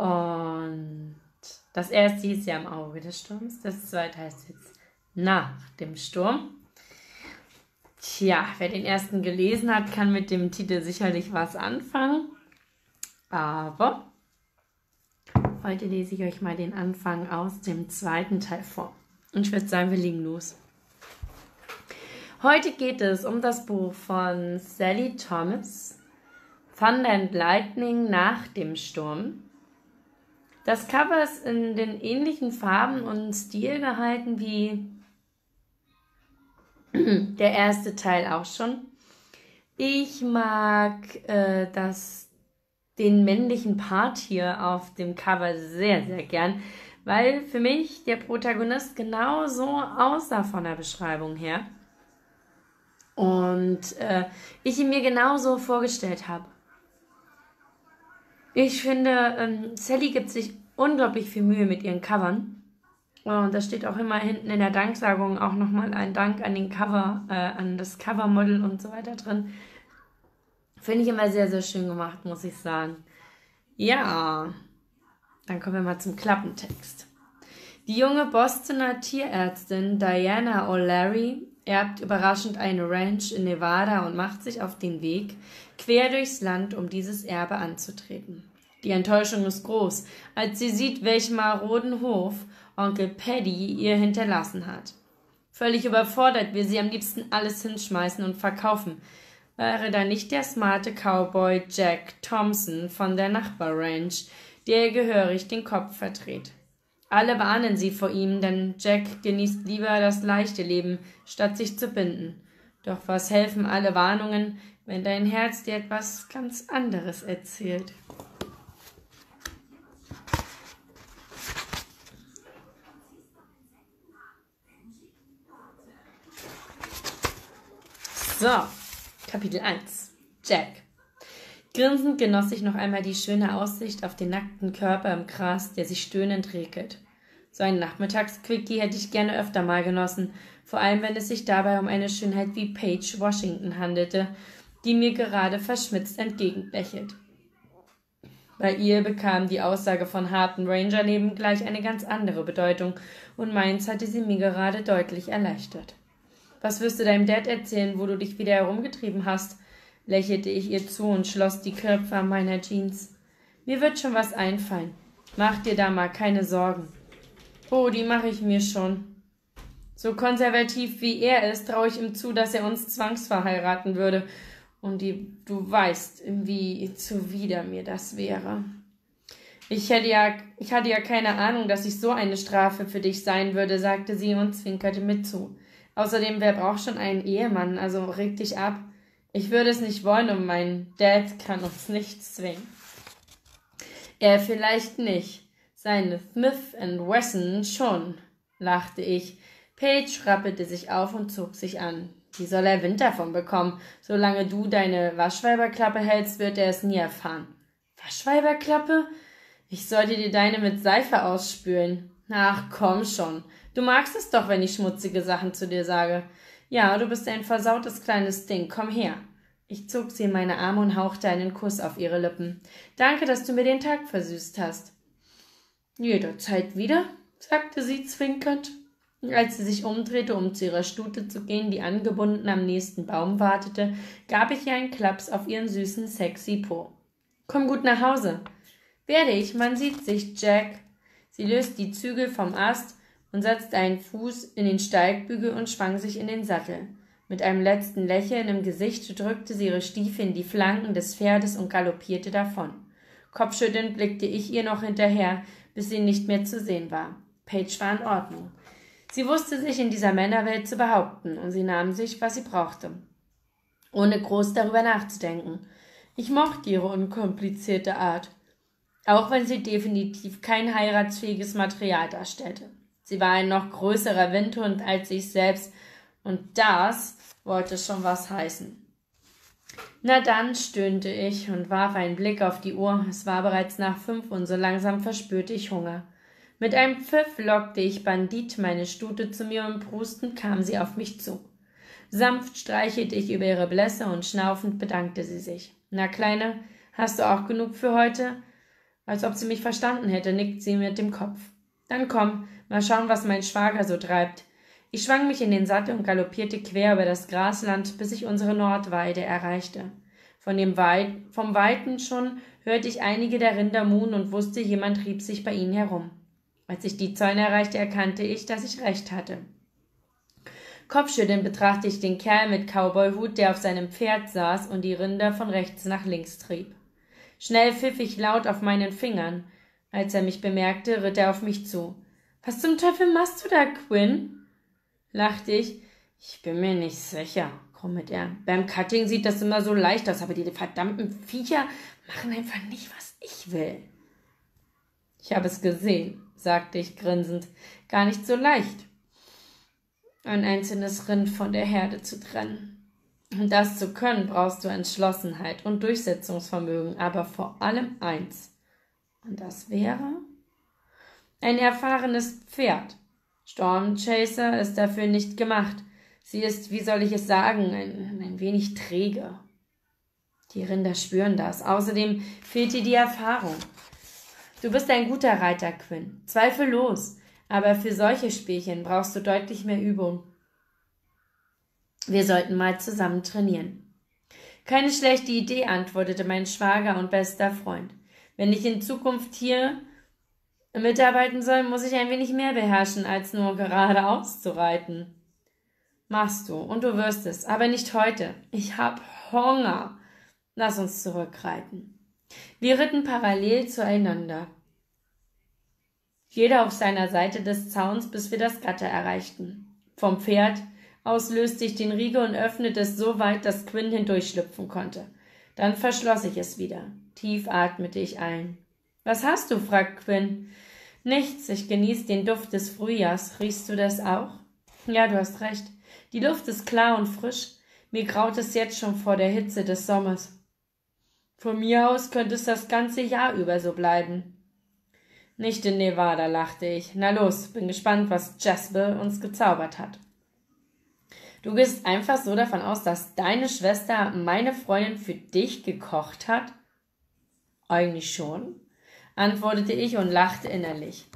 Und das erste hieß ja im Auge des Sturms, das zweite heißt jetzt nach dem Sturm. Tja, wer den ersten gelesen hat, kann mit dem Titel sicherlich was anfangen. Aber heute lese ich euch mal den Anfang aus dem zweiten Teil vor. Und ich würde sagen, wir legen los. Heute geht es um das Buch von Sally Thomas, Thunder and Lightning nach dem Sturm. Das Cover ist in den ähnlichen Farben und Stil gehalten wie der erste Teil auch schon. Ich mag äh, das, den männlichen Part hier auf dem Cover sehr, sehr gern, weil für mich der Protagonist genau so aussah von der Beschreibung her. Und äh, ich ihn mir genauso vorgestellt habe. Ich finde, ähm, Sally gibt sich unglaublich viel Mühe mit ihren Covern. Und da steht auch immer hinten in der Danksagung auch nochmal ein Dank an den Cover, äh, an das Covermodel und so weiter drin. Finde ich immer sehr, sehr schön gemacht, muss ich sagen. Ja, dann kommen wir mal zum Klappentext. Die junge Bostoner Tierärztin Diana O'Leary erbt überraschend eine Ranch in Nevada und macht sich auf den Weg quer durchs Land, um dieses Erbe anzutreten. Die Enttäuschung ist groß, als sie sieht, welchen maroden Hof Onkel Paddy ihr hinterlassen hat. Völlig überfordert will sie am liebsten alles hinschmeißen und verkaufen. Wäre da nicht der smarte Cowboy Jack Thompson von der Nachbarranch, der ihr gehörig den Kopf verdreht. Alle warnen sie vor ihm, denn Jack genießt lieber das leichte Leben, statt sich zu binden. Doch was helfen alle Warnungen, wenn dein Herz dir etwas ganz anderes erzählt? So, Kapitel 1. Jack. Grinsend genoss ich noch einmal die schöne Aussicht auf den nackten Körper im Gras, der sich stöhnend regelt. So ein Nachmittagsquickie hätte ich gerne öfter mal genossen, vor allem wenn es sich dabei um eine Schönheit wie Paige Washington handelte, die mir gerade verschmitzt entgegenlächelt. Bei ihr bekam die Aussage von harten Ranger-Leben gleich eine ganz andere Bedeutung, und meins hatte sie mir gerade deutlich erleichtert. Was wirst du deinem Dad erzählen, wo du dich wieder herumgetrieben hast? Lächelte ich ihr zu und schloss die Knöpfe meiner Jeans. Mir wird schon was einfallen. Mach dir da mal keine Sorgen. Oh, die mache ich mir schon. So konservativ wie er ist, traue ich ihm zu, dass er uns zwangsverheiraten würde. Und die, du weißt, wie zuwider mir das wäre. Ich hätte ja, ich hatte ja keine Ahnung, dass ich so eine Strafe für dich sein würde, sagte sie und zwinkerte mit zu. Außerdem, wer braucht schon einen Ehemann? Also reg dich ab. Ich würde es nicht wollen und mein Dad kann uns nichts zwingen. Er vielleicht nicht. Seine Smith Wesson schon, lachte ich. Paige rappelte sich auf und zog sich an. Wie soll er Wind davon bekommen? Solange du deine Waschweiberklappe hältst, wird er es nie erfahren. Waschweiberklappe? Ich sollte dir deine mit Seife ausspülen. Ach, komm schon. Du magst es doch, wenn ich schmutzige Sachen zu dir sage. Ja, du bist ein versautes kleines Ding. Komm her. Ich zog sie in meine Arme und hauchte einen Kuss auf ihre Lippen. Danke, dass du mir den Tag versüßt hast. Jederzeit wieder, sagte sie zwinkernd. Als sie sich umdrehte, um zu ihrer Stute zu gehen, die angebunden am nächsten Baum wartete, gab ich ihr einen Klaps auf ihren süßen, sexy Po. Komm gut nach Hause. Werde ich, man sieht sich, Jack. Sie löste die Zügel vom Ast und setzte einen Fuß in den Steigbügel und schwang sich in den Sattel. Mit einem letzten Lächeln im Gesicht drückte sie ihre Stiefel in die Flanken des Pferdes und galoppierte davon. Kopfschüttelnd blickte ich ihr noch hinterher, bis sie nicht mehr zu sehen war. Paige war in Ordnung. Sie wusste sich in dieser Männerwelt zu behaupten, und sie nahm sich, was sie brauchte, ohne groß darüber nachzudenken. Ich mochte ihre unkomplizierte Art, auch wenn sie definitiv kein heiratsfähiges Material darstellte. Sie war ein noch größerer Windhund als ich selbst, und das wollte schon was heißen. Na dann, stöhnte ich und warf einen Blick auf die Uhr. Es war bereits nach fünf und so langsam verspürte ich Hunger. Mit einem Pfiff lockte ich Bandit, meine Stute, zu mir und prustend kam sie auf mich zu. Sanft streichelte ich über ihre Blässe und schnaufend bedankte sie sich. Na, Kleine, hast du auch genug für heute? Als ob sie mich verstanden hätte, nickt sie mit dem Kopf. Dann komm, mal schauen, was mein Schwager so treibt. Ich schwang mich in den Sattel und galoppierte quer über das Grasland, bis ich unsere Nordweide erreichte. Von dem Weit vom Weiten schon hörte ich einige der Rinder muhen und wusste, jemand trieb sich bei ihnen herum. Als ich die Zäune erreichte, erkannte ich, dass ich recht hatte. Kopfschüttelnd betrachtete ich den Kerl mit Cowboyhut, der auf seinem Pferd saß und die Rinder von rechts nach links trieb. Schnell pfiff ich laut auf meinen Fingern. Als er mich bemerkte, ritt er auf mich zu. Was zum Teufel machst du da, Quinn? lachte ich. Ich bin mir nicht sicher, grummelt er. Beim Cutting sieht das immer so leicht aus, aber die verdammten Viecher machen einfach nicht, was ich will. Ich habe es gesehen, sagte ich grinsend. Gar nicht so leicht, ein einzelnes Rind von der Herde zu trennen. Um das zu können, brauchst du Entschlossenheit und Durchsetzungsvermögen, aber vor allem eins. Und das wäre ein erfahrenes Pferd. Stormchaser ist dafür nicht gemacht. Sie ist, wie soll ich es sagen, ein, ein wenig träge. Die Rinder spüren das. Außerdem fehlt dir die Erfahrung. Du bist ein guter Reiter, Quinn. Zweifellos. Aber für solche Spielchen brauchst du deutlich mehr Übung. Wir sollten mal zusammen trainieren. Keine schlechte Idee, antwortete mein Schwager und bester Freund. Wenn ich in Zukunft hier mitarbeiten soll, muss ich ein wenig mehr beherrschen, als nur geradeaus zu reiten. Machst du, und du wirst es, aber nicht heute. Ich hab Hunger. Lass uns zurückreiten. Wir ritten parallel zueinander. Jeder auf seiner Seite des Zauns, bis wir das Gatter erreichten. Vom Pferd aus löste ich den Riegel und öffnete es so weit, dass Quinn hindurchschlüpfen konnte. Dann verschloss ich es wieder. Tief atmete ich ein. Was hast du? fragt Quinn. Nichts, ich genieße den Duft des Frühjahrs. Riechst du das auch? Ja, du hast recht. Die Luft ist klar und frisch. Mir graut es jetzt schon vor der Hitze des Sommers. Von mir aus könnte es das ganze Jahr über so bleiben. Nicht in Nevada, lachte ich. Na los, bin gespannt, was Jasper uns gezaubert hat. Du gehst einfach so davon aus, dass deine Schwester meine Freundin für dich gekocht hat? Eigentlich schon, antwortete ich und lachte innerlich.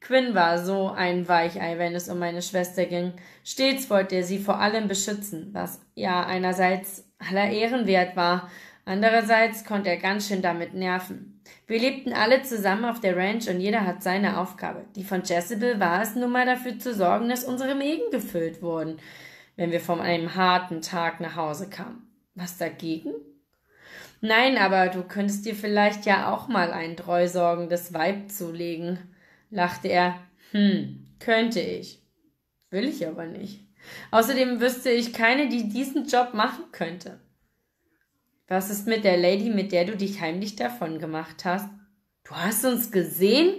Quinn war so ein Weichei, wenn es um meine Schwester ging. Stets wollte er sie vor allem beschützen, was ja einerseits aller Ehren wert war, Andererseits konnte er ganz schön damit nerven. Wir lebten alle zusammen auf der Ranch und jeder hat seine Aufgabe. Die von Jezebel war es nun mal dafür zu sorgen, dass unsere Mägen gefüllt wurden, wenn wir von einem harten Tag nach Hause kamen. Was dagegen? Nein, aber du könntest dir vielleicht ja auch mal ein treusorgendes Weib zulegen, lachte er. Hm, könnte ich. Will ich aber nicht. Außerdem wüsste ich keine, die diesen Job machen könnte. Was ist mit der Lady, mit der du dich heimlich davon gemacht hast? Du hast uns gesehen?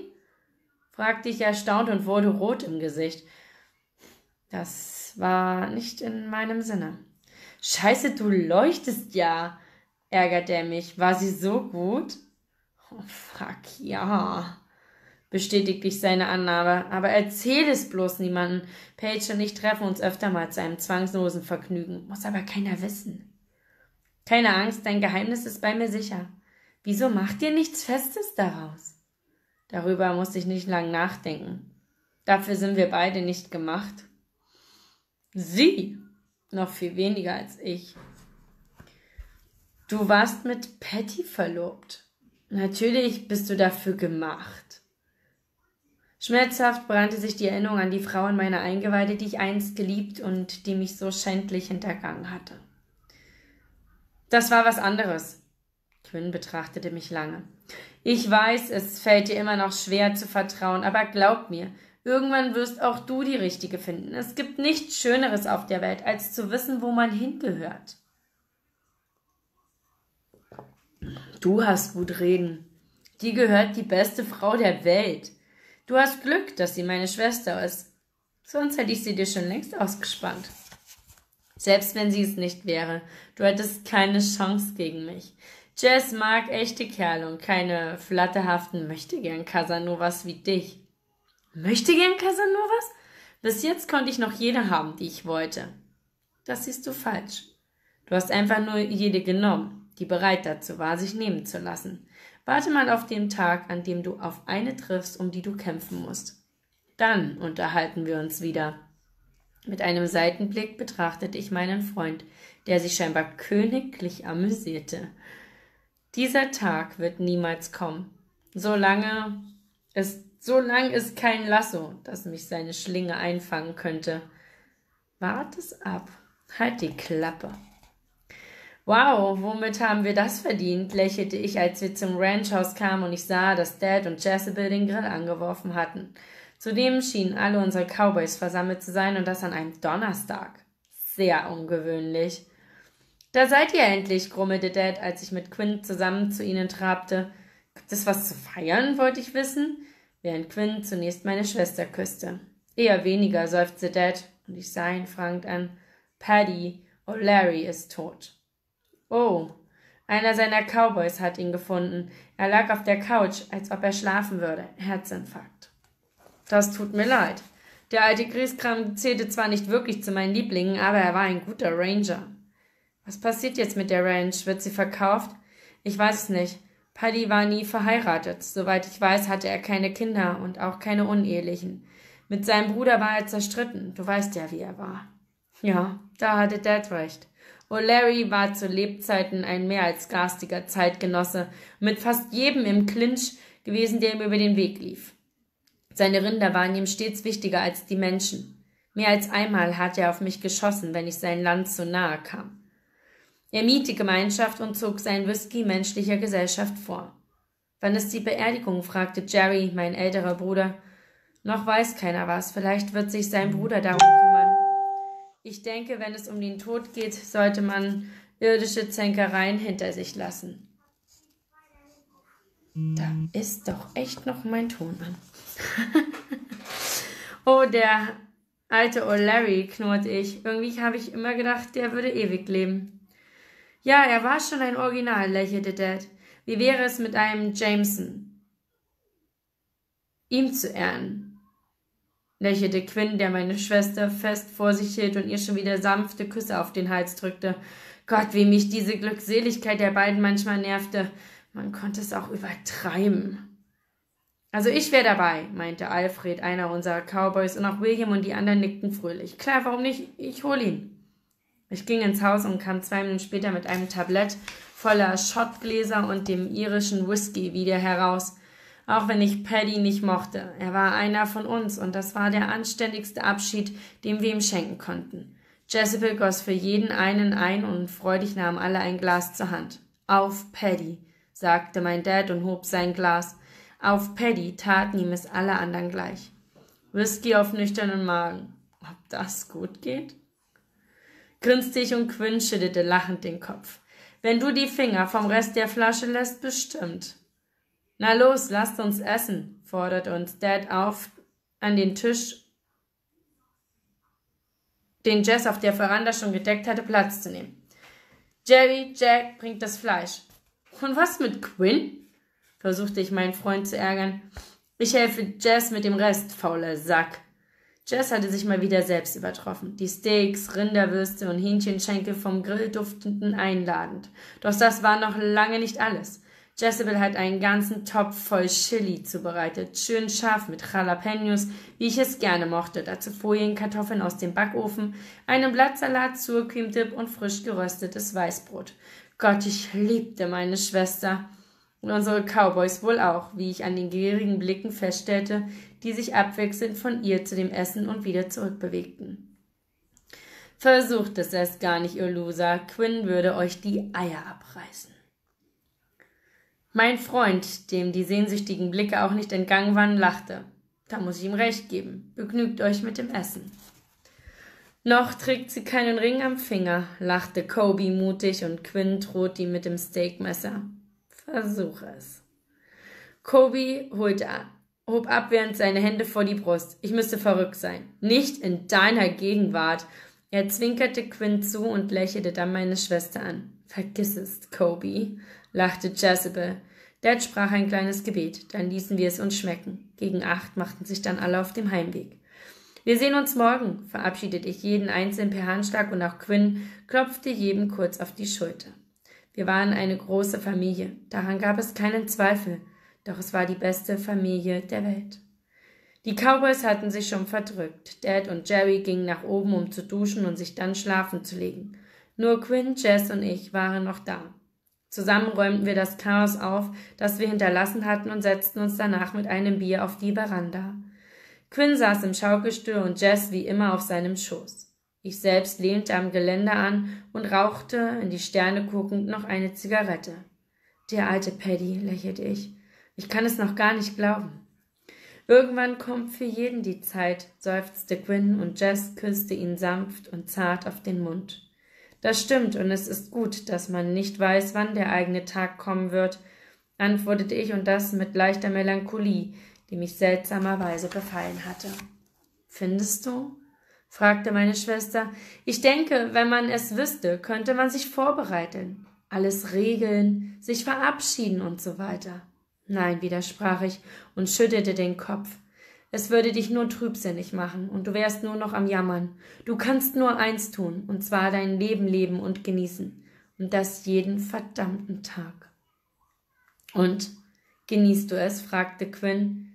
fragte ich erstaunt und wurde rot im Gesicht. Das war nicht in meinem Sinne. Scheiße, du leuchtest ja, ärgerte er mich. War sie so gut? Oh, fuck, ja, bestätigte ich seine Annahme. Aber erzähl es bloß niemandem. Paige und ich treffen uns öfter mal zu einem zwangslosen Vergnügen. Muss aber keiner wissen. Keine Angst, dein Geheimnis ist bei mir sicher. Wieso macht ihr nichts Festes daraus? Darüber musste ich nicht lang nachdenken. Dafür sind wir beide nicht gemacht. Sie noch viel weniger als ich. Du warst mit Patty verlobt. Natürlich bist du dafür gemacht. Schmerzhaft brannte sich die Erinnerung an die Frau in meiner Eingeweide, die ich einst geliebt und die mich so schändlich hintergangen hatte. Das war was anderes. Quinn betrachtete mich lange. Ich weiß, es fällt dir immer noch schwer zu vertrauen, aber glaub mir, irgendwann wirst auch du die Richtige finden. Es gibt nichts Schöneres auf der Welt, als zu wissen, wo man hingehört. Du hast gut reden. Die gehört die beste Frau der Welt. Du hast Glück, dass sie meine Schwester ist. Sonst hätte ich sie dir schon längst ausgespannt. Selbst wenn sie es nicht wäre, du hättest keine Chance gegen mich. Jess mag echte Kerle und keine flatterhaften Möchtegern Casanovas wie dich. Möchtegern Casanovas? Bis jetzt konnte ich noch jede haben, die ich wollte. Das siehst du falsch. Du hast einfach nur jede genommen, die bereit dazu war, sich nehmen zu lassen. Warte mal auf den Tag, an dem du auf eine triffst, um die du kämpfen musst. Dann unterhalten wir uns wieder. Mit einem Seitenblick betrachtete ich meinen Freund, der sich scheinbar königlich amüsierte. Dieser Tag wird niemals kommen. Solange es, solange ist kein Lasso, das mich seine Schlinge einfangen könnte. Wart es ab. Halt die Klappe. Wow, womit haben wir das verdient? lächelte ich, als wir zum Ranchhaus kamen und ich sah, dass Dad und Jezebel den Grill angeworfen hatten. Zudem schienen alle unsere Cowboys versammelt zu sein und das an einem Donnerstag. Sehr ungewöhnlich. Da seid ihr endlich, grummelte Dad, als ich mit Quinn zusammen zu ihnen trabte. Gibt es was zu feiern, wollte ich wissen, während Quinn zunächst meine Schwester küsste. Eher weniger, seufzte Dad, und ich sah ihn fragend an. Paddy, O'Larry ist tot. Oh, einer seiner Cowboys hat ihn gefunden. Er lag auf der Couch, als ob er schlafen würde. Herzinfarkt. Das tut mir leid. Der alte Grieskram zählte zwar nicht wirklich zu meinen Lieblingen, aber er war ein guter Ranger. Was passiert jetzt mit der Ranch? Wird sie verkauft? Ich weiß es nicht. Paddy war nie verheiratet. Soweit ich weiß, hatte er keine Kinder und auch keine unehelichen. Mit seinem Bruder war er zerstritten. Du weißt ja, wie er war. Ja, da hatte Dad recht. O'Larry war zu Lebzeiten ein mehr als garstiger Zeitgenosse mit fast jedem im Clinch gewesen, der ihm über den Weg lief. Seine Rinder waren ihm stets wichtiger als die Menschen. Mehr als einmal hatte er auf mich geschossen, wenn ich sein Land zu nahe kam. Er mied die Gemeinschaft und zog sein Whisky menschlicher Gesellschaft vor. Wann ist die Beerdigung? fragte Jerry, mein älterer Bruder. Noch weiß keiner was, vielleicht wird sich sein Bruder darum. Ich denke, wenn es um den Tod geht, sollte man irdische Zänkereien hinter sich lassen. Da ist doch echt noch mein Ton an. oh, der alte O'Larry, knurrte ich. Irgendwie habe ich immer gedacht, der würde ewig leben. Ja, er war schon ein Original, lächelte Dad. Wie wäre es mit einem Jameson? Ihm zu ehren, lächelte Quinn, der meine Schwester fest vor sich hielt und ihr schon wieder sanfte Küsse auf den Hals drückte. Gott, wie mich diese Glückseligkeit der beiden manchmal nervte. Man konnte es auch übertreiben. Also ich wäre dabei, meinte Alfred, einer unserer Cowboys, und auch William und die anderen nickten fröhlich. Klar, warum nicht? Ich hol ihn. Ich ging ins Haus und kam zwei Minuten später mit einem Tablett voller Schottgläser und dem irischen Whisky wieder heraus. Auch wenn ich Paddy nicht mochte. Er war einer von uns und das war der anständigste Abschied, den wir ihm schenken konnten. Jezebel goss für jeden einen ein und freudig nahmen alle ein Glas zur Hand. Auf Paddy, sagte mein Dad und hob sein Glas. Auf Paddy taten ihm es alle anderen gleich. Whisky auf nüchternen Magen. Ob das gut geht? Grinste ich und Quinn schüttelte lachend den Kopf. Wenn du die Finger vom Rest der Flasche lässt, bestimmt. Na los, lasst uns essen, forderte uns Dad auf, an den Tisch, den Jess auf der Veranda schon gedeckt hatte, Platz zu nehmen. Jerry, Jack, bringt das Fleisch. Und was mit Quinn? versuchte ich meinen Freund zu ärgern. Ich helfe Jess mit dem Rest, fauler Sack. Jess hatte sich mal wieder selbst übertroffen. Die Steaks, Rinderwürste und Hähnchenschenkel vom Grill dufteten einladend. Doch das war noch lange nicht alles. Jezebel hat einen ganzen Topf voll Chili zubereitet, schön scharf mit Jalapenos, wie ich es gerne mochte, dazu Folienkartoffeln aus dem Backofen, einen Blattsalat, Surcream-Dip und frisch geröstetes Weißbrot. Gott, ich liebte meine Schwester. Und unsere Cowboys wohl auch, wie ich an den gierigen Blicken feststellte, die sich abwechselnd von ihr zu dem Essen und wieder zurückbewegten. Versucht es erst gar nicht, ihr Loser. Quinn würde euch die Eier abreißen. Mein Freund, dem die sehnsüchtigen Blicke auch nicht entgangen waren, lachte. Da muss ich ihm recht geben. Begnügt euch mit dem Essen. Noch trägt sie keinen Ring am Finger, lachte Kobe mutig und Quinn droht ihm mit dem Steakmesser. Versuche es. Kobe holte hob abwehrend seine Hände vor die Brust. Ich müsste verrückt sein. Nicht in deiner Gegenwart. Er zwinkerte Quinn zu und lächelte dann meine Schwester an. Vergiss es, Kobe, lachte Jezebel. Dad sprach ein kleines Gebet, dann ließen wir es uns schmecken. Gegen acht machten sich dann alle auf dem Heimweg. Wir sehen uns morgen, verabschiedete ich jeden einzeln per Handschlag und auch Quinn klopfte jedem kurz auf die Schulter. Wir waren eine große Familie, daran gab es keinen Zweifel, doch es war die beste Familie der Welt. Die Cowboys hatten sich schon verdrückt. Dad und Jerry gingen nach oben, um zu duschen und sich dann schlafen zu legen. Nur Quinn, Jess und ich waren noch da. Zusammen räumten wir das Chaos auf, das wir hinterlassen hatten, und setzten uns danach mit einem Bier auf die Veranda. Quinn saß im Schaukelstuhl und Jess wie immer auf seinem Schoß. Ich selbst lehnte am Geländer an und rauchte, in die Sterne guckend, noch eine Zigarette. Der alte Paddy, lächelte ich. Ich kann es noch gar nicht glauben. Irgendwann kommt für jeden die Zeit, seufzte Quinn und Jess küsste ihn sanft und zart auf den Mund. Das stimmt, und es ist gut, dass man nicht weiß, wann der eigene Tag kommen wird, antwortete ich und das mit leichter Melancholie, die mich seltsamerweise befallen hatte. Findest du? fragte meine Schwester. Ich denke, wenn man es wüsste, könnte man sich vorbereiten, alles regeln, sich verabschieden und so weiter. Nein, widersprach ich und schüttelte den Kopf. Es würde dich nur trübsinnig machen und du wärst nur noch am Jammern. Du kannst nur eins tun, und zwar dein Leben leben und genießen. Und das jeden verdammten Tag. Und genießt du es? fragte Quinn.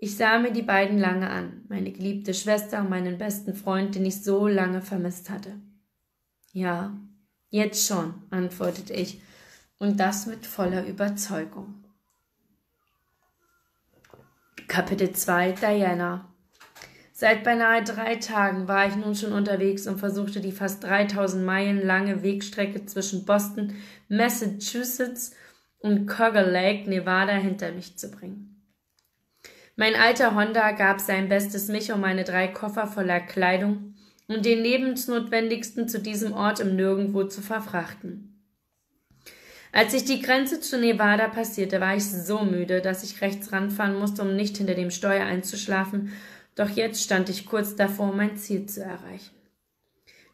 Ich sah mir die beiden lange an, meine geliebte Schwester und meinen besten Freund, den ich so lange vermisst hatte. Ja, jetzt schon, antwortete ich, und das mit voller Überzeugung. Kapitel 2 Diana Seit beinahe drei Tagen war ich nun schon unterwegs und versuchte die fast 3000 Meilen lange Wegstrecke zwischen Boston, Massachusetts und Coger Lake, Nevada hinter mich zu bringen. Mein alter Honda gab sein Bestes, mich und meine drei Koffer voller Kleidung und den lebensnotwendigsten zu diesem Ort im Nirgendwo zu verfrachten. Als ich die Grenze zu Nevada passierte, war ich so müde, dass ich rechts ranfahren musste, um nicht hinter dem Steuer einzuschlafen, doch jetzt stand ich kurz davor, mein Ziel zu erreichen.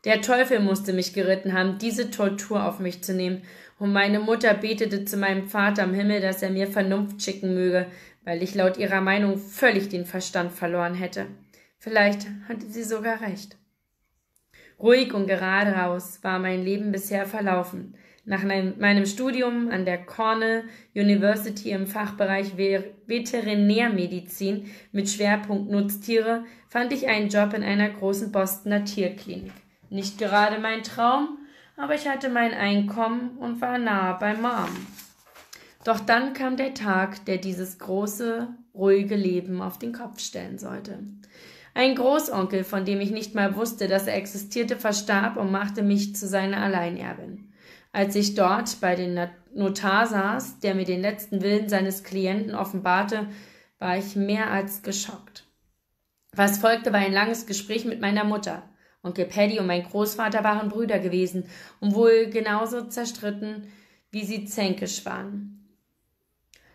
Der Teufel musste mich geritten haben, diese Tortur auf mich zu nehmen, und meine Mutter betete zu meinem Vater am Himmel, dass er mir Vernunft schicken möge, weil ich laut ihrer Meinung völlig den Verstand verloren hätte. Vielleicht hatte sie sogar recht. Ruhig und gerade raus war mein Leben bisher verlaufen. Nach meinem Studium an der Cornell University im Fachbereich Veterinärmedizin mit Schwerpunkt Nutztiere fand ich einen Job in einer großen Bostoner Tierklinik. Nicht gerade mein Traum, aber ich hatte mein Einkommen und war nahe bei Mom. Doch dann kam der Tag, der dieses große, ruhige Leben auf den Kopf stellen sollte. Ein Großonkel, von dem ich nicht mal wusste, dass er existierte, verstarb und machte mich zu seiner Alleinerbin. Als ich dort bei dem Notar saß, der mir den letzten Willen seines Klienten offenbarte, war ich mehr als geschockt. Was folgte, war ein langes Gespräch mit meiner Mutter. Onkel Paddy und mein Großvater waren Brüder gewesen und wohl genauso zerstritten, wie sie zänkisch waren.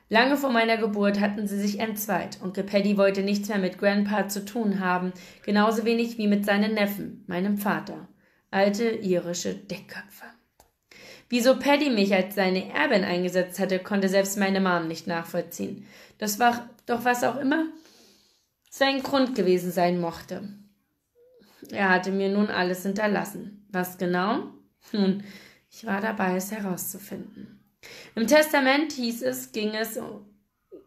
Lange vor meiner Geburt hatten sie sich entzweit. Onkel Paddy wollte nichts mehr mit Grandpa zu tun haben, genauso wenig wie mit seinen Neffen, meinem Vater. Alte irische Dickköpfe. Wieso Paddy mich als seine Erbin eingesetzt hatte, konnte selbst meine Mom nicht nachvollziehen. Das war doch was auch immer sein Grund gewesen sein mochte. Er hatte mir nun alles hinterlassen. Was genau? Nun, ich war dabei, es herauszufinden. Im Testament hieß es, ging es,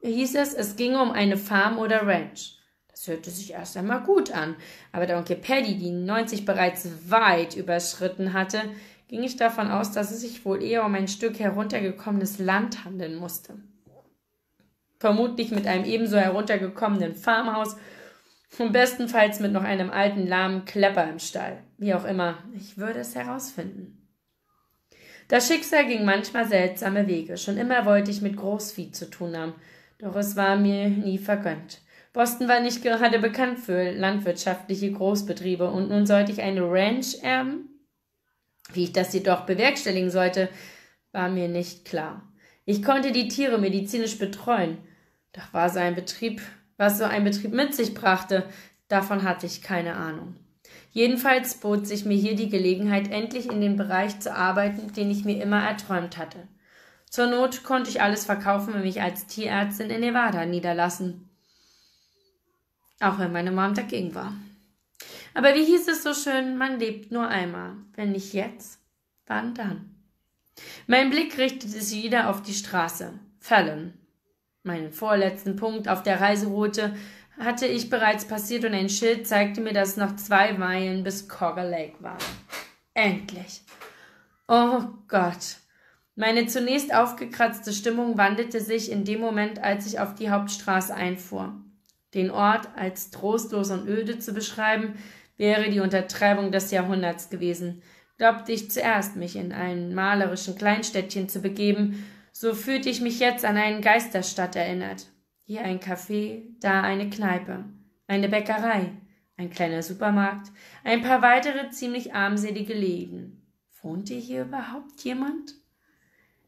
hieß es, es ginge um eine Farm oder Ranch. Das hörte sich erst einmal gut an, aber der Onkel Paddy, die 90 bereits weit überschritten hatte, ging ich davon aus, dass es sich wohl eher um ein Stück heruntergekommenes Land handeln musste. Vermutlich mit einem ebenso heruntergekommenen Farmhaus und bestenfalls mit noch einem alten lahmen Klepper im Stall. Wie auch immer, ich würde es herausfinden. Das Schicksal ging manchmal seltsame Wege. Schon immer wollte ich mit Großvieh zu tun haben, doch es war mir nie vergönnt. Boston war nicht gerade bekannt für landwirtschaftliche Großbetriebe und nun sollte ich eine Ranch erben? Wie ich das jedoch bewerkstelligen sollte, war mir nicht klar. Ich konnte die Tiere medizinisch betreuen, doch war so ein Betrieb, was so ein Betrieb mit sich brachte, davon hatte ich keine Ahnung. Jedenfalls bot sich mir hier die Gelegenheit, endlich in dem Bereich zu arbeiten, den ich mir immer erträumt hatte. Zur Not konnte ich alles verkaufen und mich als Tierärztin in Nevada niederlassen. Auch wenn meine Mom dagegen war. Aber wie hieß es so schön, man lebt nur einmal. Wenn nicht jetzt, wann dann? Mein Blick richtete sich wieder auf die Straße. Fallon. Meinen vorletzten Punkt auf der Reiseroute hatte ich bereits passiert und ein Schild zeigte mir, dass es noch zwei Meilen bis Cogger Lake waren. Endlich. Oh Gott. Meine zunächst aufgekratzte Stimmung wandelte sich in dem Moment, als ich auf die Hauptstraße einfuhr. Den Ort als trostlos und öde zu beschreiben, wäre die Untertreibung des Jahrhunderts gewesen. Glaubte ich zuerst, mich in ein malerischen Kleinstädtchen zu begeben, so fühlte ich mich jetzt an eine Geisterstadt erinnert. Hier ein Café, da eine Kneipe, eine Bäckerei, ein kleiner Supermarkt, ein paar weitere ziemlich armselige Läden. Wohnte hier überhaupt jemand?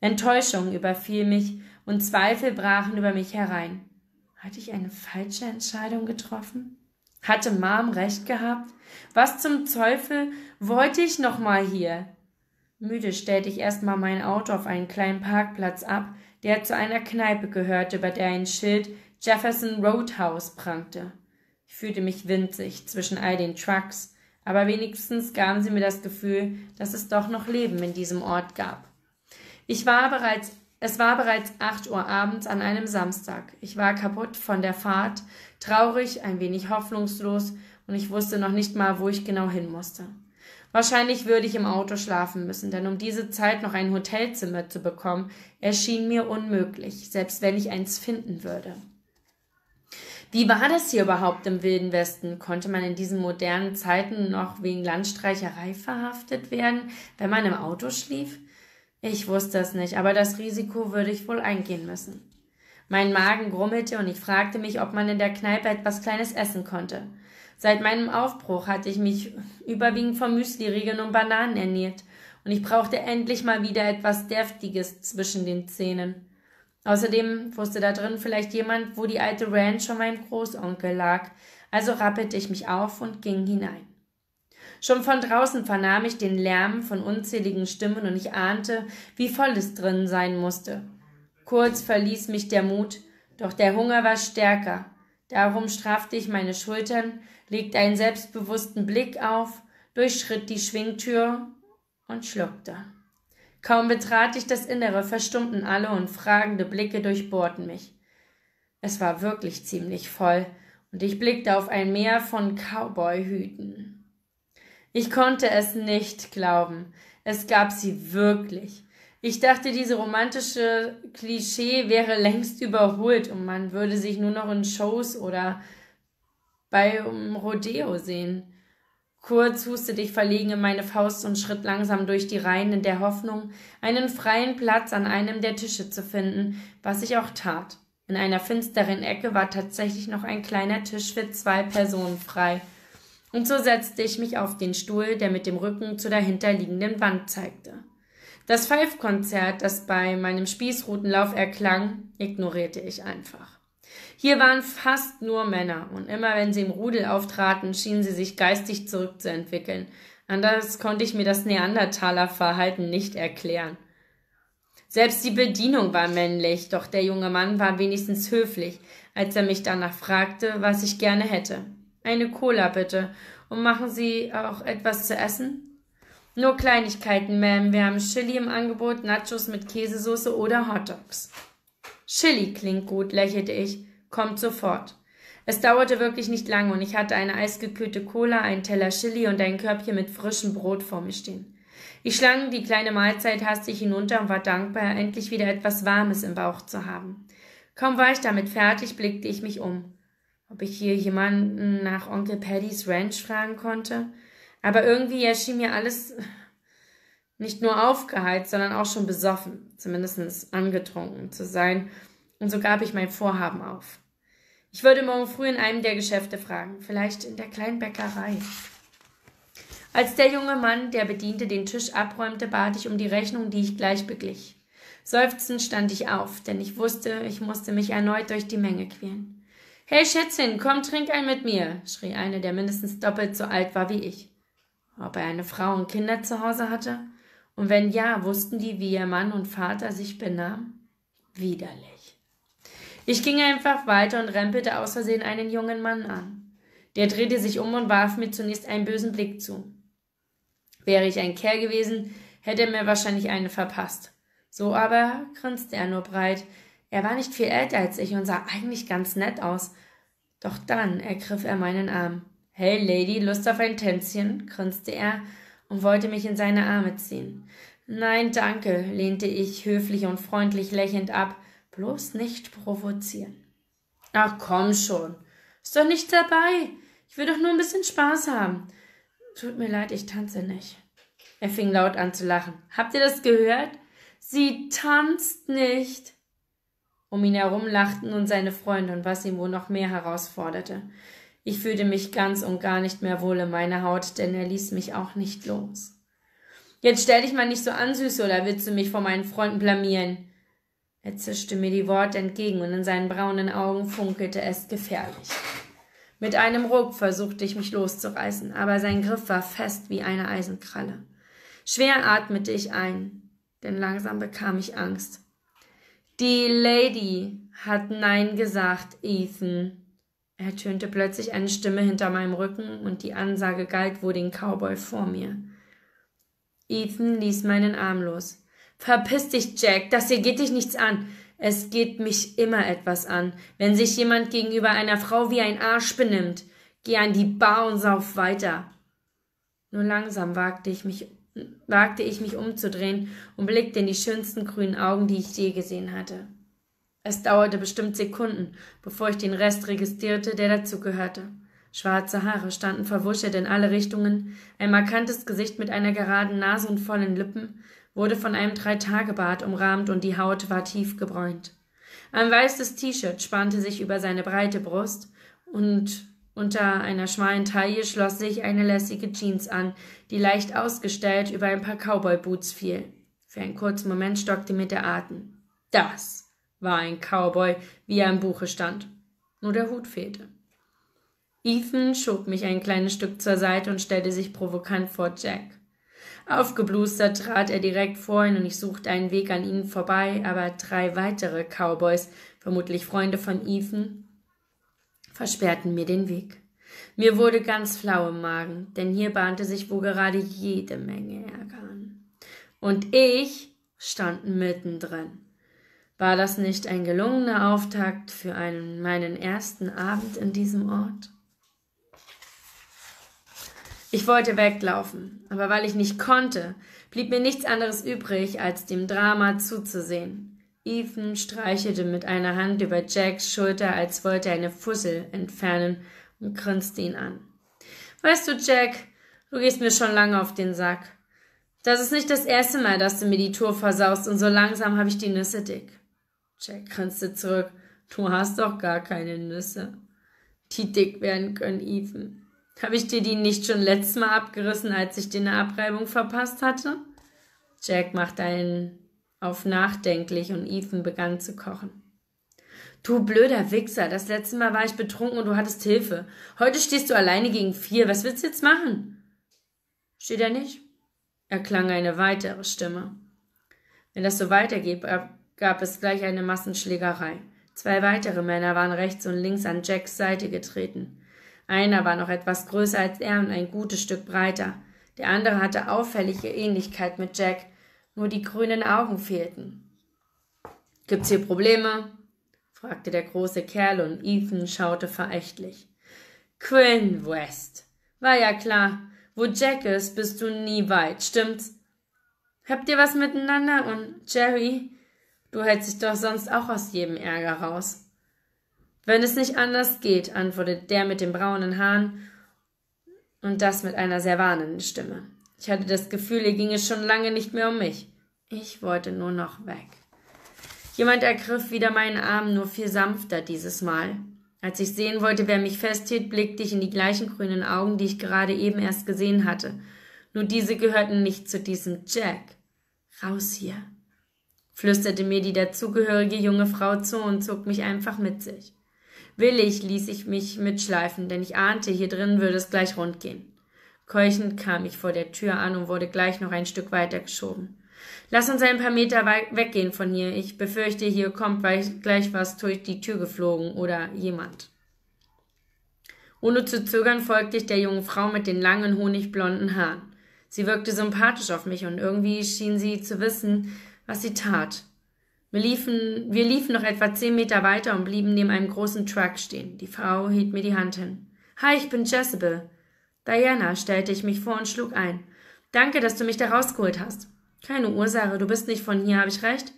Enttäuschung überfiel mich und Zweifel brachen über mich herein. Hatte ich eine falsche Entscheidung getroffen? Hatte Mom recht gehabt? Was zum Teufel wollte ich noch mal hier? Müde stellte ich erstmal mein Auto auf einen kleinen Parkplatz ab, der zu einer Kneipe gehörte, über der ein Schild Jefferson Roadhouse prangte. Ich fühlte mich winzig zwischen all den Trucks, aber wenigstens gaben sie mir das Gefühl, dass es doch noch Leben in diesem Ort gab. Ich war bereits es war bereits acht Uhr abends an einem Samstag. Ich war kaputt von der Fahrt, traurig, ein wenig hoffnungslos, und ich wusste noch nicht mal, wo ich genau hin musste. Wahrscheinlich würde ich im Auto schlafen müssen, denn um diese Zeit noch ein Hotelzimmer zu bekommen, erschien mir unmöglich, selbst wenn ich eins finden würde. Wie war das hier überhaupt im Wilden Westen? Konnte man in diesen modernen Zeiten noch wegen Landstreicherei verhaftet werden, wenn man im Auto schlief? Ich wusste es nicht, aber das Risiko würde ich wohl eingehen müssen. Mein Magen grummelte und ich fragte mich, ob man in der Kneipe etwas Kleines essen konnte. Seit meinem Aufbruch hatte ich mich überwiegend von Müsliriegeln und Bananen ernährt und ich brauchte endlich mal wieder etwas Deftiges zwischen den Zähnen. Außerdem wusste da drin vielleicht jemand, wo die alte Ranch von meinem Großonkel lag, also rappelte ich mich auf und ging hinein. Schon von draußen vernahm ich den Lärm von unzähligen Stimmen und ich ahnte, wie voll es drinnen sein musste. Kurz verließ mich der Mut, doch der Hunger war stärker. Darum straffte ich meine Schultern, legte einen selbstbewussten Blick auf, durchschritt die Schwingtür und schluckte. Kaum betrat ich das Innere, verstummten alle und fragende Blicke durchbohrten mich. Es war wirklich ziemlich voll, und ich blickte auf ein Meer von Cowboyhüten. Ich konnte es nicht glauben. Es gab sie wirklich. Ich dachte, diese romantische Klischee wäre längst überholt und man würde sich nur noch in Shows oder bei um Rodeo sehen. Kurz hustete ich verlegen in meine Faust und schritt langsam durch die Reihen in der Hoffnung, einen freien Platz an einem der Tische zu finden, was ich auch tat. In einer finsteren Ecke war tatsächlich noch ein kleiner Tisch für zwei Personen frei. Und so setzte ich mich auf den Stuhl, der mit dem Rücken zu dahinterliegenden Wand zeigte. Das Pfeifkonzert, das bei meinem Spießrutenlauf erklang, ignorierte ich einfach. Hier waren fast nur Männer, und immer wenn sie im Rudel auftraten, schienen sie sich geistig zurückzuentwickeln. Anders konnte ich mir das Neandertaler-Verhalten nicht erklären. Selbst die Bedienung war männlich, doch der junge Mann war wenigstens höflich, als er mich danach fragte, was ich gerne hätte. Eine Cola bitte. Und machen Sie auch etwas zu essen? Nur Kleinigkeiten, Ma'am. Wir haben Chili im Angebot, Nachos mit Käsesoße oder Hotdogs. Chili klingt gut, lächelte ich. Kommt sofort. Es dauerte wirklich nicht lange und ich hatte eine eisgekühlte Cola, einen Teller Chili und ein Körbchen mit frischem Brot vor mir stehen. Ich schlang die kleine Mahlzeit hastig hinunter und war dankbar, endlich wieder etwas Warmes im Bauch zu haben. Kaum war ich damit fertig, blickte ich mich um ob ich hier jemanden nach Onkel Paddys Ranch fragen konnte. Aber irgendwie erschien mir alles nicht nur aufgeheizt, sondern auch schon besoffen, zumindest angetrunken zu sein, und so gab ich mein Vorhaben auf. Ich würde morgen früh in einem der Geschäfte fragen, vielleicht in der kleinen Bäckerei. Als der junge Mann, der Bediente, den Tisch abräumte, bat ich um die Rechnung, die ich gleich beglich. Seufzend stand ich auf, denn ich wusste, ich musste mich erneut durch die Menge quälen. Hey Schätzchen, komm, trink ein mit mir, schrie eine, der mindestens doppelt so alt war wie ich. Ob er eine Frau und Kinder zu Hause hatte? Und wenn ja, wussten die, wie ihr Mann und Vater sich benahmen? Widerlich. Ich ging einfach weiter und rempelte aus Versehen einen jungen Mann an. Der drehte sich um und warf mir zunächst einen bösen Blick zu. Wäre ich ein Kerl gewesen, hätte er mir wahrscheinlich eine verpasst. So aber grinste er nur breit. Er war nicht viel älter als ich und sah eigentlich ganz nett aus. Doch dann ergriff er meinen Arm. Hey, Lady, Lust auf ein Tänzchen? grinste er und wollte mich in seine Arme ziehen. Nein, danke, lehnte ich höflich und freundlich lächelnd ab. Bloß nicht provozieren. Ach komm schon. Ist doch nichts dabei. Ich will doch nur ein bisschen Spaß haben. Tut mir leid, ich tanze nicht. Er fing laut an zu lachen. Habt ihr das gehört? Sie tanzt nicht. Um ihn herum lachten nun seine Freunde und was ihn wohl noch mehr herausforderte. Ich fühlte mich ganz und gar nicht mehr wohl in meiner Haut, denn er ließ mich auch nicht los. Jetzt stell dich mal nicht so an, Süße, oder willst du mich vor meinen Freunden blamieren? Er zischte mir die Worte entgegen und in seinen braunen Augen funkelte es gefährlich. Mit einem Ruck versuchte ich mich loszureißen, aber sein Griff war fest wie eine Eisenkralle. Schwer atmete ich ein, denn langsam bekam ich Angst. Die Lady hat Nein gesagt, Ethan. Ertönte plötzlich eine Stimme hinter meinem Rücken und die Ansage galt wohl den Cowboy vor mir. Ethan ließ meinen Arm los. Verpiss dich, Jack, das hier geht dich nichts an. Es geht mich immer etwas an, wenn sich jemand gegenüber einer Frau wie ein Arsch benimmt. Geh an die Bar und sauf weiter. Nur langsam wagte ich mich, wagte ich mich umzudrehen und blickte in die schönsten grünen Augen, die ich je gesehen hatte. Es dauerte bestimmt Sekunden, bevor ich den Rest registrierte, der dazugehörte. Schwarze Haare standen verwuschelt in alle Richtungen, ein markantes Gesicht mit einer geraden Nase und vollen Lippen, wurde von einem Dreitagebart umrahmt und die Haut war tief gebräunt. Ein weißes T-Shirt spannte sich über seine breite Brust und unter einer schmalen Taille schloss sich eine lässige Jeans an, die leicht ausgestellt über ein paar Cowboy-Boots fiel. Für einen kurzen Moment stockte mir der Atem. Das war ein Cowboy, wie er im Buche stand. Nur der Hut fehlte. Ethan schob mich ein kleines Stück zur Seite und stellte sich provokant vor Jack. Aufgeblustert trat er direkt vor ihn und ich suchte einen Weg an ihnen vorbei, aber drei weitere Cowboys, vermutlich Freunde von Ethan, versperrten mir den Weg. Mir wurde ganz flau im Magen, denn hier bahnte sich wohl gerade jede Menge Ärger an. Und ich stand mittendrin. War das nicht ein gelungener Auftakt für einen, meinen ersten Abend in diesem Ort? Ich wollte weglaufen, aber weil ich nicht konnte, blieb mir nichts anderes übrig, als dem Drama zuzusehen. Ethan streichelte mit einer Hand über Jacks Schulter, als wollte er eine Fussel entfernen und grinste ihn an. Weißt du, Jack, du gehst mir schon lange auf den Sack. Das ist nicht das erste Mal, dass du mir die Tour versaust und so langsam habe ich die Nüsse dick. Jack grinste zurück. Du hast doch gar keine Nüsse. Die dick werden können, Ethan. Habe ich dir die nicht schon letztes Mal abgerissen, als ich dir eine Abreibung verpasst hatte? Jack machte einen auf nachdenklich und Ethan begann zu kochen. Du blöder Wichser, das letzte Mal war ich betrunken und du hattest Hilfe. Heute stehst du alleine gegen vier. Was willst du jetzt machen? Steht er nicht? erklang eine weitere Stimme. Wenn das so weitergeht, gab es gleich eine Massenschlägerei. Zwei weitere Männer waren rechts und links an Jacks Seite getreten. Einer war noch etwas größer als er und ein gutes Stück breiter. Der andere hatte auffällige Ähnlichkeit mit Jack, nur die grünen Augen fehlten. Gibt's hier Probleme? fragte der große Kerl und Ethan schaute verächtlich. Quinn West. War ja klar. Wo Jack ist, bist du nie weit, stimmt's? Habt ihr was miteinander? Und Jerry, du hältst dich doch sonst auch aus jedem Ärger raus. Wenn es nicht anders geht, antwortet der mit den braunen Haaren und das mit einer sehr warnenden Stimme. Ich hatte das Gefühl, hier ging es schon lange nicht mehr um mich. Ich wollte nur noch weg. Jemand ergriff wieder meinen Arm, nur viel sanfter dieses Mal. Als ich sehen wollte, wer mich festhielt, blickte ich in die gleichen grünen Augen, die ich gerade eben erst gesehen hatte. Nur diese gehörten nicht zu diesem Jack. Raus hier, flüsterte mir die dazugehörige junge Frau zu und zog mich einfach mit sich. Willig ließ ich mich mitschleifen, denn ich ahnte, hier drin würde es gleich rund gehen. Keuchend kam ich vor der Tür an und wurde gleich noch ein Stück weiter geschoben. Lass uns ein paar Meter weggehen von hier. Ich befürchte, hier kommt gleich was durch die Tür geflogen oder jemand. Ohne zu zögern folgte ich der jungen Frau mit den langen honigblonden Haaren. Sie wirkte sympathisch auf mich und irgendwie schien sie zu wissen, was sie tat. Wir liefen, wir liefen noch etwa zehn Meter weiter und blieben neben einem großen Truck stehen. Die Frau hielt mir die Hand hin. Hi, ich bin Jezebel. Diana, stellte ich mich vor und schlug ein. Danke, dass du mich da rausgeholt hast. Keine Ursache, du bist nicht von hier, habe ich recht?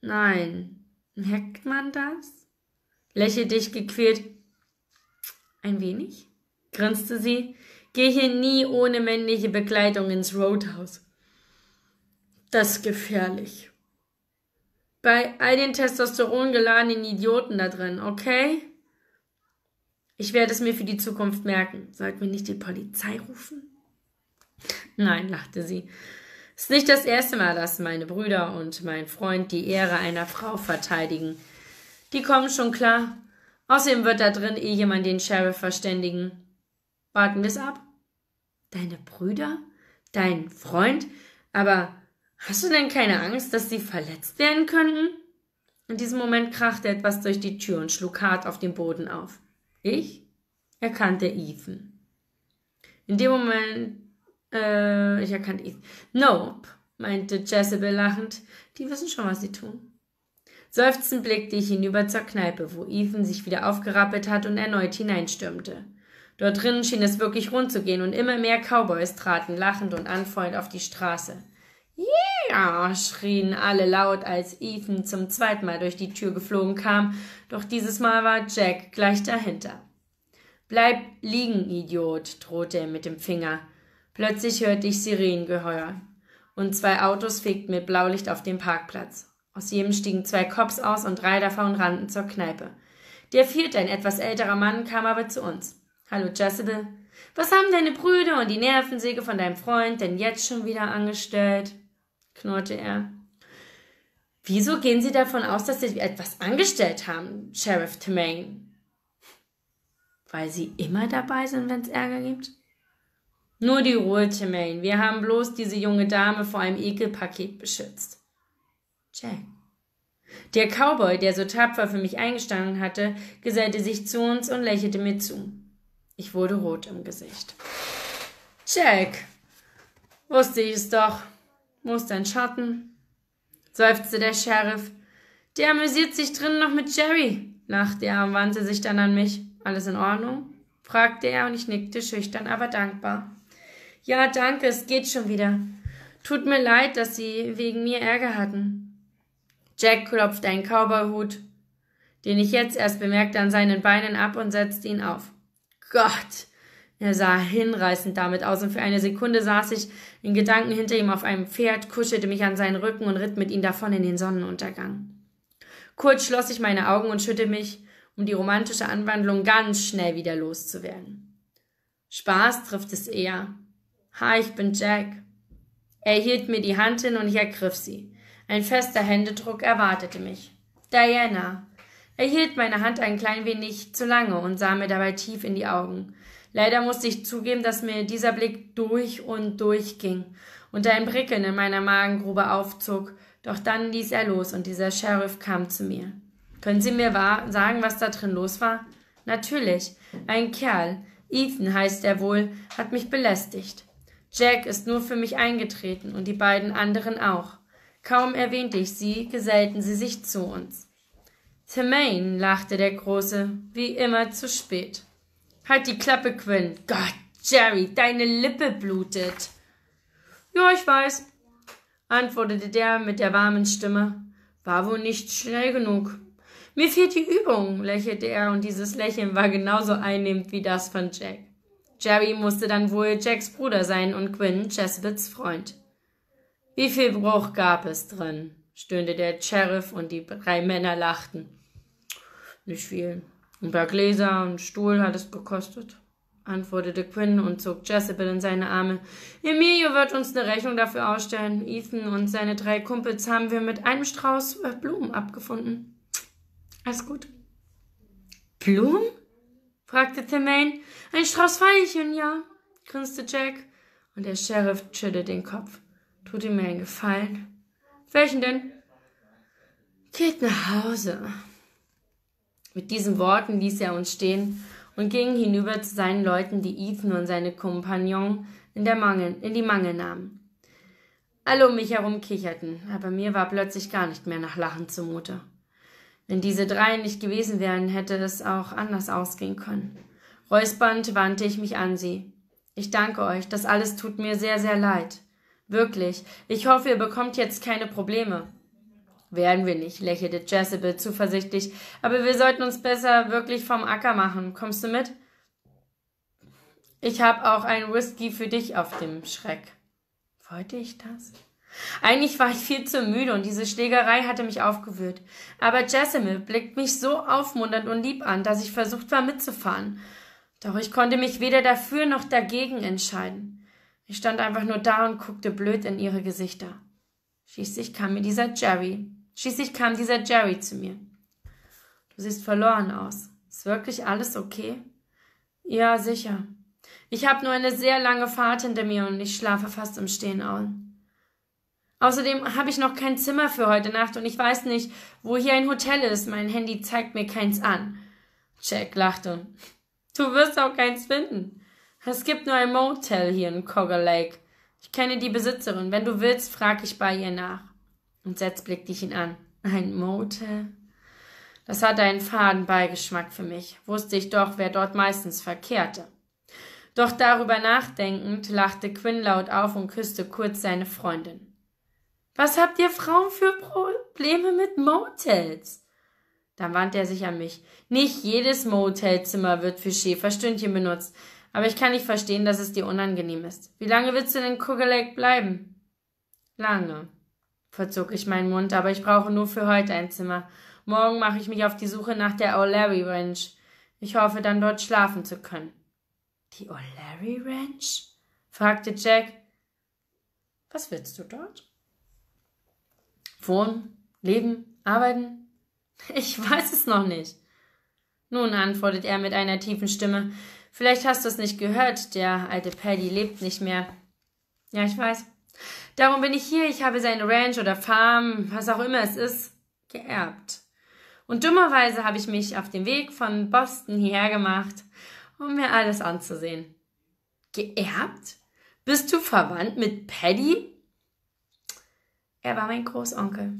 Nein. Merkt man das? Lächelte ich gequält. Ein wenig? grinste sie. Geh hier nie ohne männliche Begleitung ins Roadhouse. Das ist gefährlich. Bei all den Testosteron geladenen Idioten da drin, okay? Ich werde es mir für die Zukunft merken. Sollten wir nicht die Polizei rufen? Nein, lachte sie. Ist nicht das erste Mal, dass meine Brüder und mein Freund die Ehre einer Frau verteidigen. Die kommen schon klar. Außerdem wird da drin eh jemand den Sheriff verständigen. Warten wir's ab. Deine Brüder? Dein Freund? Aber hast du denn keine Angst, dass sie verletzt werden könnten? In diesem Moment krachte etwas durch die Tür und schlug hart auf den Boden auf. Ich erkannte Ethan. In dem Moment, äh, ich erkannte Ethan. Nope, meinte Jezebel lachend. Die wissen schon, was sie tun. Seufzend blickte ich hinüber zur Kneipe, wo Ethan sich wieder aufgerappelt hat und erneut hineinstürmte. Dort drinnen schien es wirklich rund zu gehen und immer mehr Cowboys traten lachend und anfeuernd auf die Straße. Yeah! Schrien alle laut, als Ethan zum zweiten Mal durch die Tür geflogen kam, doch dieses Mal war Jack gleich dahinter. Bleib liegen, Idiot, drohte er mit dem Finger. Plötzlich hörte ich Sirenengeheuer und zwei Autos fegten mit Blaulicht auf den Parkplatz. Aus jedem stiegen zwei Cops aus und drei davon rannten zur Kneipe. Der vierte, ein etwas älterer Mann, kam aber zu uns. Hallo Jezebel. Was haben deine Brüder und die Nervensäge von deinem Freund denn jetzt schon wieder angestellt? Knurrte er. Wieso gehen Sie davon aus, dass Sie etwas angestellt haben, Sheriff Tremaine? Weil Sie immer dabei sind, wenn es Ärger gibt? Nur die Ruhe, Tremaine. Wir haben bloß diese junge Dame vor einem Ekelpaket beschützt. Jack. Der Cowboy, der so tapfer für mich eingestanden hatte, gesellte sich zu uns und lächelte mir zu. Ich wurde rot im Gesicht. Jack, wusste ich es doch. Wo ist dein Schatten? seufzte der Sheriff. Der amüsiert sich drin noch mit Jerry, lachte er und wandte sich dann an mich. Alles in Ordnung? fragte er und ich nickte schüchtern, aber dankbar. Ja, danke, es geht schon wieder. Tut mir leid, dass Sie wegen mir Ärger hatten. Jack klopfte einen Cowboyhut, den ich jetzt erst bemerkte, an seinen Beinen ab und setzte ihn auf. Gott! Er sah hinreißend damit aus, und für eine Sekunde saß ich in Gedanken hinter ihm auf einem Pferd, kuschelte mich an seinen Rücken und ritt mit ihm davon in den Sonnenuntergang. Kurz schloss ich meine Augen und schütte mich, um die romantische Anwandlung ganz schnell wieder loszuwerden. Spaß trifft es eher. Hi, ich bin Jack. Er hielt mir die Hand hin und ich ergriff sie. Ein fester Händedruck erwartete mich. Diana. Er hielt meine Hand ein klein wenig zu lange und sah mir dabei tief in die Augen. Leider musste ich zugeben, dass mir dieser Blick durch und durch ging und ein Prickeln in meiner Magengrube aufzog, doch dann ließ er los und dieser Sheriff kam zu mir. Können Sie mir sagen, was da drin los war? Natürlich. Ein Kerl, Ethan heißt er wohl, hat mich belästigt. Jack ist nur für mich eingetreten und die beiden anderen auch. Kaum erwähnte ich sie, gesellten sie sich zu uns. Tremaine, lachte der Große, wie immer zu spät. Halt die Klappe, Quinn. Gott, Jerry, deine Lippe blutet. Ja, ich weiß, antwortete der mit der warmen Stimme. War wohl nicht schnell genug. Mir fehlt die Übung, lächelte er, und dieses Lächeln war genauso einnehmend wie das von Jack. Jerry musste dann wohl Jacks Bruder sein und Quinn Jezebels Freund. Wie viel Bruch gab es drin? stöhnte der Sheriff und die drei Männer lachten. Nicht viel. Ein paar Gläser und Stuhl hat es gekostet, antwortete Quinn und zog Jezebel in seine Arme. Emilio wird uns eine Rechnung dafür ausstellen. Ethan und seine drei Kumpels haben wir mit einem Strauß Blumen abgefunden. Alles gut. Blumen? fragte Tremaine. Ein Strauß Veilchen, ja, grinste Jack. Und der Sheriff schüttelte den Kopf. Tut ihm einen Gefallen. Welchen denn? Geht nach Hause. Mit diesen Worten ließ er uns stehen und ging hinüber zu seinen Leuten, die Ethan und seine Kompagnon in, der Mangel, in die Mangel nahmen. Alle um mich herum kicherten, aber mir war plötzlich gar nicht mehr nach Lachen zumute. Wenn diese drei nicht gewesen wären, hätte es auch anders ausgehen können. Räuspernd wandte ich mich an sie. Ich danke euch, das alles tut mir sehr, sehr leid. Wirklich, ich hoffe, ihr bekommt jetzt keine Probleme. Werden wir nicht, lächelte Jezebel zuversichtlich, aber wir sollten uns besser wirklich vom Acker machen. Kommst du mit? Ich habe auch einen Whisky für dich auf dem Schreck. Wollte ich das? Eigentlich war ich viel zu müde und diese Schlägerei hatte mich aufgewühlt. Aber Jessamine blickt mich so aufmunternd und lieb an, dass ich versucht war mitzufahren. Doch ich konnte mich weder dafür noch dagegen entscheiden. Ich stand einfach nur da und guckte blöd in ihre Gesichter. Schließlich kam mir dieser Jerry. Schließlich kam dieser Jerry zu mir. Du siehst verloren aus. Ist wirklich alles okay? Ja, sicher. Ich habe nur eine sehr lange Fahrt hinter mir und ich schlafe fast im Stehen an. Außerdem habe ich noch kein Zimmer für heute Nacht und ich weiß nicht, wo hier ein Hotel ist. Mein Handy zeigt mir keins an. Jack lachte. Du wirst auch keins finden. Es gibt nur ein Motel hier in Cogger Lake. Ich kenne die Besitzerin. Wenn du willst, frag ich bei ihr nach. Und Setz blickte ich ihn an. Ein Motel? Das hatte einen faden Beigeschmack für mich. Wusste ich doch, wer dort meistens verkehrte. Doch darüber nachdenkend lachte Quinn laut auf und küsste kurz seine Freundin. Was habt ihr Frauen für Probleme mit Motels? Dann wandte er sich an mich. Nicht jedes Motelzimmer wird für Schäferstündchen benutzt, aber ich kann nicht verstehen, dass es dir unangenehm ist. Wie lange willst du denn in Cougar Lake bleiben? Lange, verzog ich meinen Mund, aber ich brauche nur für heute ein Zimmer. Morgen mache ich mich auf die Suche nach der O'Larry Ranch. Ich hoffe dann dort schlafen zu können. Die O'Larry Ranch? fragte Jack. Was willst du dort? Wohnen, leben, arbeiten? Ich weiß es noch nicht. Nun, antwortet er mit einer tiefen Stimme, vielleicht hast du es nicht gehört, der alte Paddy lebt nicht mehr. Ja, ich weiß. Darum bin ich hier, ich habe seine Ranch oder Farm, was auch immer es ist, geerbt. Und dummerweise habe ich mich auf den Weg von Boston hierher gemacht, um mir alles anzusehen. Geerbt? Bist du verwandt mit Paddy? Er war mein Großonkel.